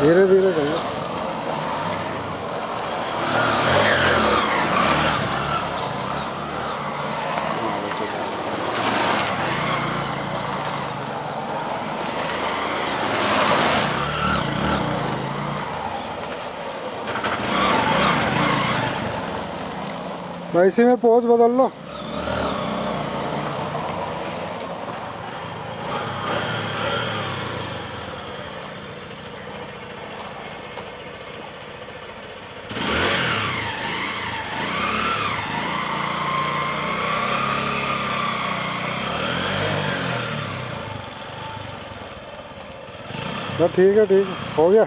धीरे धीरे जाइए भाई इसी में पोज बदल लो। ਨਾ ਠੀਕ ਹੈ ਠੀਕ। ਹੋ ਗਿਆ।